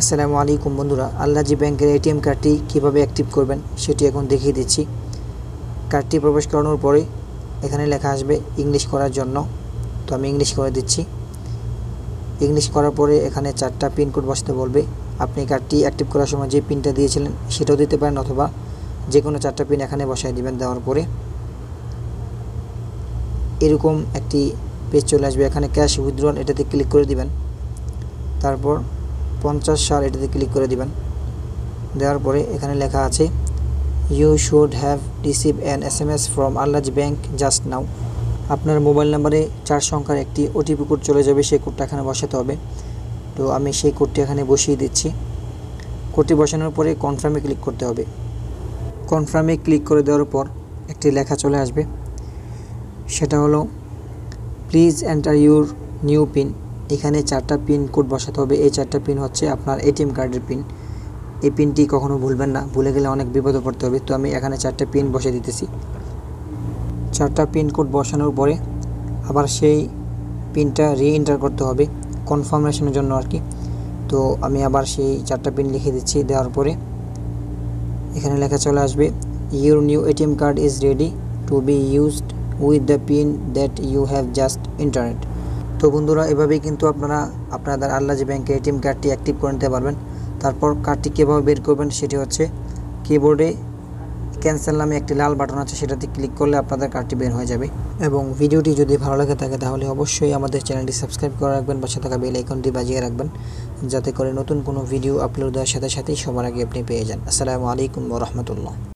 আসসালামু আলাইকুম বন্ধুরা আল্লাহজি ব্যাংকের এটিএম কার্ডটি কীভাবে অ্যাক্টিভ করবেন সেটি এখন দেখিয়ে দিচ্ছি। কার্ডটি প্রবেশ করানোর পরে এখানে লেখা আসবে ইংলিশ করার জন্য, তো আমি ইংলিশ করে দিচ্ছি। ইংলিশ করার পরে এখানে চারটা পিনকোড বসতে বলবে। আপনি কার্ডটি অ্যাক্টিভ করার সময় যে পিনটা দিয়েছিলেন সেটাও দিতে পারেন অথবা যে কোনো চারটা পিন এখানে বসাই দিবেন দেওয়ার পরে। এরকম একটি পেজ চলে আসবে, এখানে ক্যাশ উইথড্রল এটাতে ক্লিক করে দিবেন। তারপর পঞ্চাশ সাল এটাতে ক্লিক করে দিবেন। দেওয়ার পরে এখানে লেখা আছে you should have receive an S M S from আল্লাজ bank just now আপনার মোবাইল নাম্বারে চার সংখ্যার একটি ওটিপি কোড চলে যাবে, সেই কোডটা এখানে বসাতে হবে। তো আমি সেই কোডটি এখানে বসিয়ে দিচ্ছি। কোডটি বসানোর পরে কনফার্মে ক্লিক করতে হবে। কনফার্মে ক্লিক করে দেওয়ার পর একটি লেখা চলে আসবে। সেটা হলো please enter your new PIN এখানে চারটা পিন কোড বসাতে হবে। এই চারটা পিন হচ্ছে আপনার এটিএম কার্ডের পিন। এই পিনটি কখনো ভুলবেন না। ভুলে গেলে অনেক বিপদে পড়তে হবে। তো আমি এখানে চারটা পিন বসে দিতেছি। চারটা পিন কোড বসানোর পরে আবার সেই পিনটা রি এন্টার করতে হবে কনফার্মেশনের জন্য আর কি। তো আমি আবার সেই চারটা পিন লিখে দিচ্ছি। দেওয়ার পরে এখানে লেখা চলে আসবে your new ATM card is ready to be used with the PIN that you have just entered তো বন্ধুরা, এভাবেই কিন্তু আপনারা আপনাদের আল্লাজি ব্যাংকে এটিএম কার্ডটি অ্যাক্টিভ করে নিতে পারবেন। তারপর কার্ডটি কীভাবে বের করবেন সেটি হচ্ছে কিবোর্ডে ক্যান্সেল নামে একটি লাল বাটন আছে, সেটাতে ক্লিক করলে আপনাদের কার্ডটি বের হয়ে যাবে। এবং ভিডিওটি যদি ভালো লাগে থাকে তাহলে অবশ্যই আমাদের চ্যানেলটি সাবস্ক্রাইব করে রাখবেন, পাশে থাকা বেল আইকনটি বাজিয়ে রাখবেন, যাতে করে নতুন কোনো ভিডিও আপলোড দেওয়ার সাথে সাথেই সবার আগে আপনি পেয়ে যান। আসসালামু আলাইকুম রহমতুল্লাহ।